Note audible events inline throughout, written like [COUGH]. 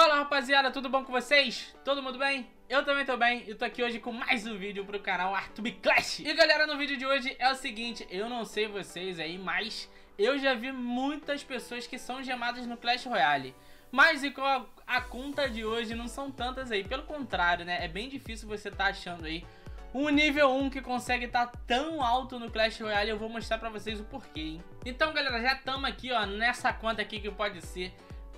Fala rapaziada, tudo bom com vocês? Todo mundo bem? Eu também tô bem e tô aqui hoje com mais um vídeo pro canal Artube Clash E galera, no vídeo de hoje é o seguinte, eu não sei vocês aí, mas eu já vi muitas pessoas que são gemadas no Clash Royale mas e com a, conta de hoje não são tantas aí, pelo contrário, né? É bem difícil você tá achando aí um nível 1 que consegue estar tá tão alto no Clash Royale, eu vou mostrar pra vocês o porquê, hein? Então galera, já estamos aqui ó, nessa conta aqui que pode ser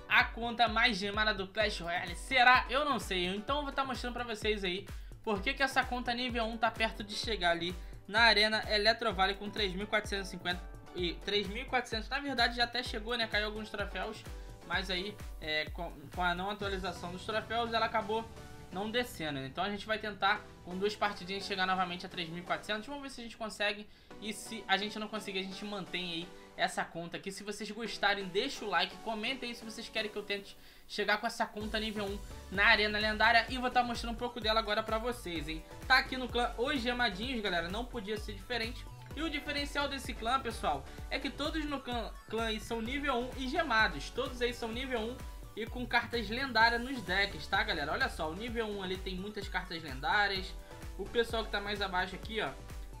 a conta mais gemada do Clash Royale. Será? Eu não sei, então eu vou estar tá mostrando pra vocês aí por que, que essa conta nível 1 tá perto de chegar ali na Arena Eletrovale com 3.450 e 3.400, na verdade já até chegou, né? Caiu alguns troféus, mas aí é, com, com a não atualização dos troféus ela acabou não descendo. Né? Então a gente vai tentar com duas partidinhas chegar novamente a 3.400. Vamos ver se a gente consegue e se a gente não conseguir a gente mantém aí essa conta aqui. Se vocês gostarem, deixa o like, comentem aí se vocês querem que eu tente chegar com essa conta nível 1 na Arena Lendária e vou estar mostrando um pouco dela agora pra vocês, hein. Tá aqui no clã Os Gemadinhos, galera, não podia ser diferente. E o diferencial desse clã, pessoal, é que todos no clã, clã são nível 1 e gemados. Todos aí são nível 1 e com cartas lendárias nos decks, tá, galera? Olha só, o nível 1 ali tem muitas cartas lendárias. O pessoal que tá mais abaixo aqui, ó,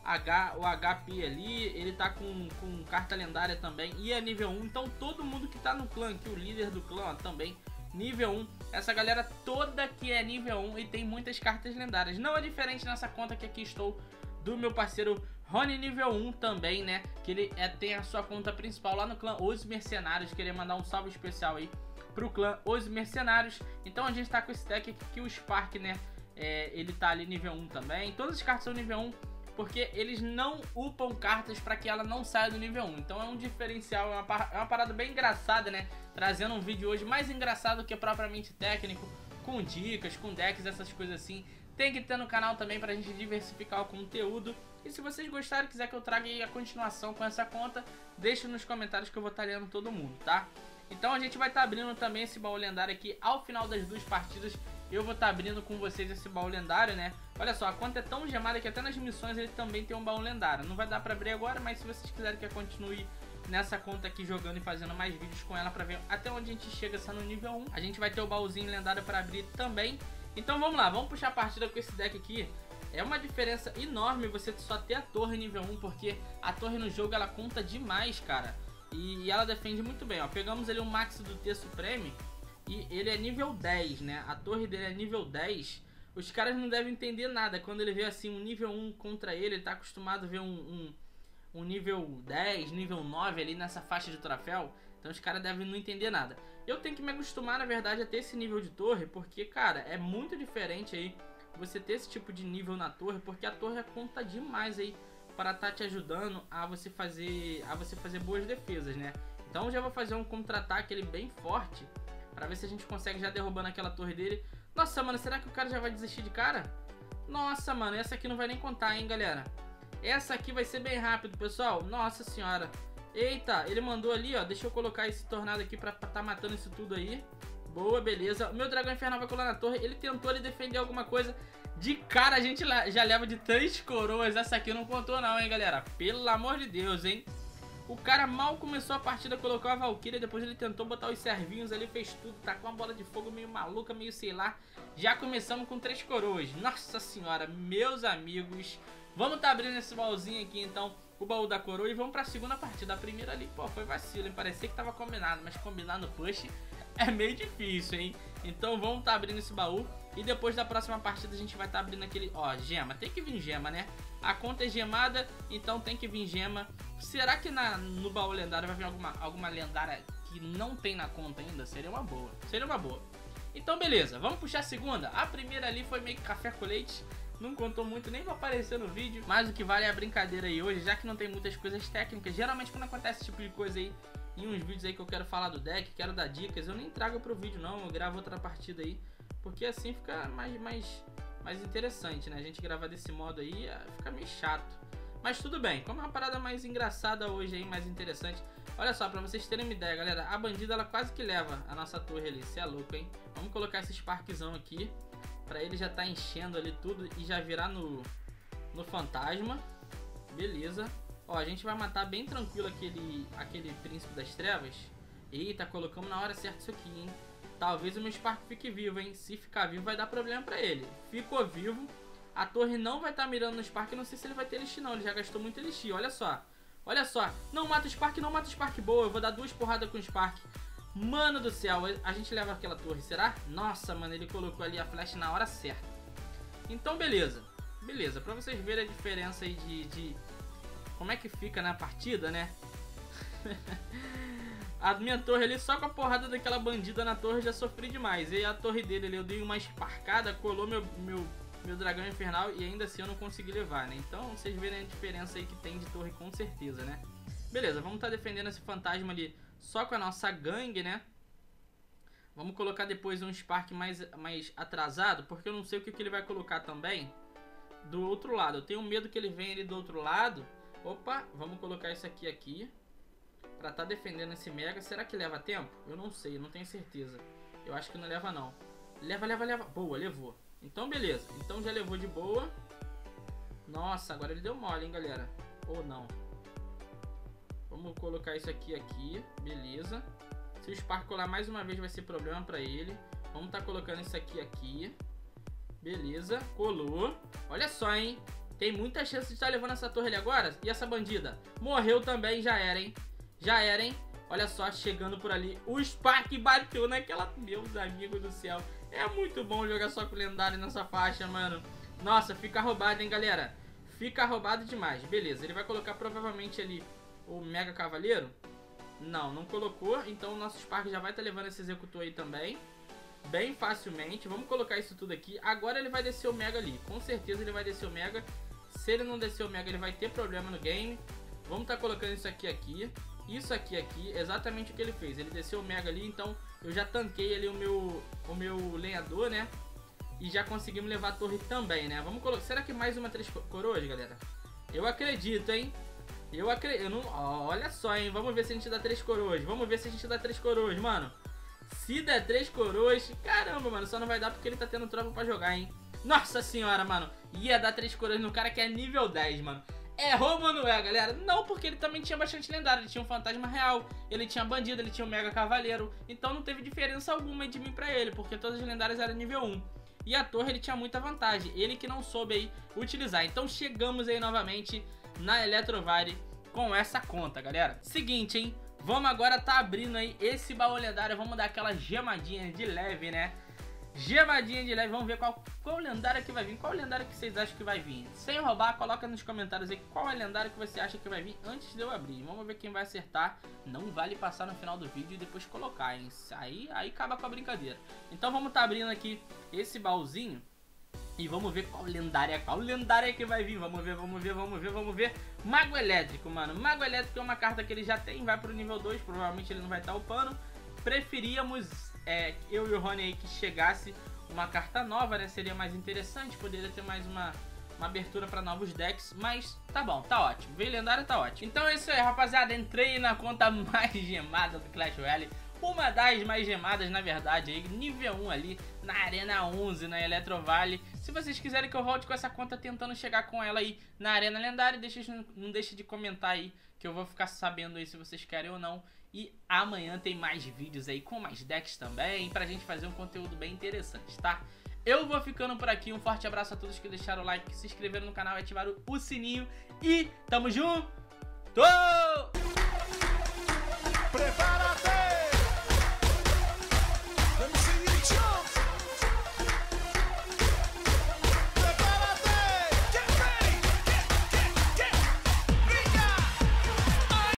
H, o HP ali, ele tá com, com carta lendária também e é nível 1. Então todo mundo que tá no clã aqui, o líder do clã ó, também, nível 1. Essa galera toda que é nível 1 e tem muitas cartas lendárias. Não é diferente nessa conta que aqui estou do meu parceiro Rony nível 1 também, né? Que ele é, tem a sua conta principal lá no clã Os Mercenários. Queria mandar um salve especial aí pro clã Os Mercenários. Então a gente tá com esse deck aqui que o Spark, né? É, ele tá ali nível 1 também. Todas as cartas são nível 1 porque eles não upam cartas para que ela não saia do nível 1. Então é um diferencial, é uma, é uma parada bem engraçada, né? Trazendo um vídeo hoje mais engraçado que propriamente técnico, com dicas, com decks, essas coisas assim. Tem que ter no canal também pra gente diversificar o conteúdo. E se vocês gostarem, quiser que eu traga a continuação com essa conta, deixe nos comentários que eu vou estar lendo todo mundo, tá? Então a gente vai estar tá abrindo também esse baú lendário aqui ao final das duas partidas. Eu vou estar tá abrindo com vocês esse baú lendário, né? Olha só, a conta é tão gemada que até nas missões ele também tem um baú lendário. Não vai dar pra abrir agora, mas se vocês quiserem que eu continue nessa conta aqui jogando e fazendo mais vídeos com ela pra ver até onde a gente chega só no nível 1. A gente vai ter o baúzinho lendário pra abrir também. Então vamos lá, vamos puxar a partida com esse deck aqui. É uma diferença enorme você só ter a torre nível 1, porque a torre no jogo ela conta demais, cara. E, ela defende muito bem, ó. Pegamos ali o Max do T Supreme e ele é nível 10, né? A torre dele é nível 10. Os caras não devem entender nada. Quando ele vê assim um nível 1 contra ele, ele tá acostumado a ver um, um, um nível 10, nível 9 ali nessa faixa de troféu. Então os caras devem não entender nada. Eu tenho que me acostumar, na verdade, a ter esse nível de torre, porque, cara, é muito diferente aí você ter esse tipo de nível na torre, porque a torre conta demais aí para estar tá te ajudando a você fazer a você fazer boas defesas, né? Então já vou fazer um contra-ataque ele bem forte para ver se a gente consegue já derrubando aquela torre dele. Nossa, mano, será que o cara já vai desistir de cara? Nossa, mano, essa aqui não vai nem contar, hein, galera? Essa aqui vai ser bem rápido, pessoal. Nossa senhora. Eita, ele mandou ali, ó. Deixa eu colocar esse tornado aqui pra tá matando isso tudo aí. Boa, beleza. Meu dragão infernal vai colar na torre. Ele tentou ali defender alguma coisa. De cara, a gente já leva de três coroas. Essa aqui não contou não, hein, galera. Pelo amor de Deus, hein. O cara mal começou a partida, colocou a Valkyria, depois ele tentou botar os servinhos ali, fez tudo, tá com uma bola de fogo meio maluca, meio sei lá. Já começamos com três coroas. Nossa senhora, meus amigos. Vamos tá abrindo esse baúzinho aqui então, o baú da coroa e vamos pra segunda partida. A primeira ali, pô, foi vacilo, hein? Parecia que tava combinado, mas combinar no push é meio difícil, hein? Então vamos estar tá abrindo esse baú e depois da próxima partida a gente vai estar tá abrindo aquele... Ó, gema, tem que vir gema, né? A conta é gemada, então tem que vir gema. Será que na, no baú lendário vai vir alguma, alguma lendária que não tem na conta ainda? Seria uma boa, seria uma boa. Então beleza, vamos puxar a segunda. A primeira ali foi meio que café com leite. Não contou muito, nem vai aparecer no vídeo. Mas o que vale é a brincadeira aí hoje, já que não tem muitas coisas técnicas. Geralmente quando acontece esse tipo de coisa aí, em uns vídeos aí que eu quero falar do deck, quero dar dicas, eu nem trago pro vídeo não, eu gravo outra partida aí, porque assim fica mais, mais, mais interessante, né? A gente gravar desse modo aí é, fica meio chato. Mas tudo bem, como é uma parada mais engraçada hoje aí, mais interessante. Olha só, pra vocês terem uma ideia, galera, a bandida ela quase que leva a nossa torre ali, você é louco, hein? Vamos colocar esse Sparkzão aqui, pra ele já tá enchendo ali tudo e já virar no, no fantasma. Beleza. Ó, a gente vai matar bem tranquilo aquele, aquele príncipe das trevas. Eita, colocamos na hora certa isso aqui, hein? talvez o meu Spark fique vivo, hein? Se ficar vivo vai dar problema pra ele. Ficou vivo, a torre não vai estar tá mirando no Spark, não sei se ele vai ter elixir não, ele já gastou muito elixir, olha só. Olha só, não mata o Spark, não mata o Spark boa, eu vou dar duas porradas com o Spark. Mano do céu, a gente leva aquela torre, será? Nossa, mano, ele colocou ali a flash na hora certa. Então, beleza. Beleza, pra vocês verem a diferença aí de, de como é que fica na partida, né? [LAUGHS] a minha torre ali, só com a porrada daquela bandida na torre, já sofri demais. E a torre dele ali, eu dei uma esparcada, colou meu, meu, meu dragão infernal e ainda assim eu não consegui levar, né? Então, vocês verem a diferença aí que tem de torre com certeza, né? Beleza, vamos estar tá defendendo esse fantasma ali só com a nossa gangue, né? Vamos colocar depois um Spark mais, mais atrasado, porque eu não sei o que, que ele vai colocar também do outro lado. Eu tenho medo que ele venha ali do outro lado. Opa, vamos colocar isso aqui aqui. Pra tá defendendo esse Mega. Será que leva tempo? Eu não sei, não tenho certeza. Eu acho que não leva não. Leva, leva, leva. Boa, levou. Então beleza. Então já levou de boa. Nossa, agora ele deu mole, hein, galera. Ou não. Vamos colocar isso aqui aqui. Beleza. Se o Spark colar mais uma vez vai ser problema pra ele. Vamos tá colocando isso aqui aqui. Beleza, colou. Olha só, hein? Tem muita chance de estar tá levando essa torre ali agora. E essa bandida? Morreu também, já era, hein? Já era, hein? Olha só, chegando por ali. O Spark bateu naquela... Meus amigos do céu. É muito bom jogar só com lendário nessa faixa, mano. Nossa, fica roubado, hein, galera? Fica roubado demais. Beleza, ele vai colocar provavelmente ali o Mega Cavaleiro. Não, não colocou. Então o nosso Spark já vai estar tá levando esse executor aí também. Bem facilmente. Vamos colocar isso tudo aqui. Agora ele vai descer o Mega ali. Com certeza ele vai descer o Mega. Se ele não descer o Mega, ele vai ter problema no game. Vamos estar tá colocando isso aqui aqui. Isso aqui aqui, exatamente o que ele fez. Ele desceu o Mega ali, então eu já tanquei ali o meu, o meu lenhador, né? E já conseguimos levar a torre também, né? Vamos colocar... Será que mais uma três coroas, galera? Eu acredito, hein? Eu acredito. Não... Olha só, hein? Vamos ver se a gente dá três coroas. Vamos ver se a gente dá três coroas, mano. Se der três coroas. Caramba, mano. Só não vai dar porque ele tá tendo tropa pra jogar, hein? Nossa senhora, mano. Ia dar três coroas no cara que é nível 10, mano. Errou, mano, é, galera? Não, porque ele também tinha bastante lendário. Ele tinha um fantasma real, ele tinha bandido, ele tinha um mega cavaleiro. Então não teve diferença alguma de mim pra ele, porque todas as lendárias eram nível 1. E a torre ele tinha muita vantagem, ele que não soube aí utilizar. Então chegamos aí novamente na Eletrovare com essa conta, galera. Seguinte, hein? Vamos agora tá abrindo aí esse baú lendário, vamos dar aquela gemadinha de leve, né? Gemadinha de leve, vamos ver qual, qual lendária que vai vir. Qual lendária que vocês acham que vai vir? Sem roubar, coloca nos comentários aí qual é a lendária que você acha que vai vir antes de eu abrir. Vamos ver quem vai acertar. Não vale passar no final do vídeo e depois colocar, hein? Aí, aí acaba com a brincadeira. Então vamos tá abrindo aqui esse baúzinho. E vamos ver qual lendária, qual lendária que vai vir. Vamos ver, vamos ver, vamos ver, vamos ver. Mago Elétrico, mano. Mago Elétrico é uma carta que ele já tem, vai pro nível 2. Provavelmente ele não vai estar upando. Preferíamos, é, eu e o Rony aí, que chegasse uma carta nova, né? Seria mais interessante, poderia ter mais uma, uma abertura para novos decks, mas tá bom, tá ótimo. Veio lendário, tá ótimo. Então é isso aí, rapaziada. Entrei na conta [LAUGHS] mais gemada do Clash Royale uma das mais gemadas, na verdade, aí, nível 1 ali, na Arena 11, na Eletrovale. Se vocês quiserem que eu volte com essa conta tentando chegar com ela aí na Arena Lendária, deixa, não deixe de comentar aí, que eu vou ficar sabendo aí se vocês querem ou não. E amanhã tem mais vídeos aí com mais decks também, pra gente fazer um conteúdo bem interessante, tá? Eu vou ficando por aqui, um forte abraço a todos que deixaram o like, se inscreveram no canal e ativaram o sininho. E tamo junto! Prepara!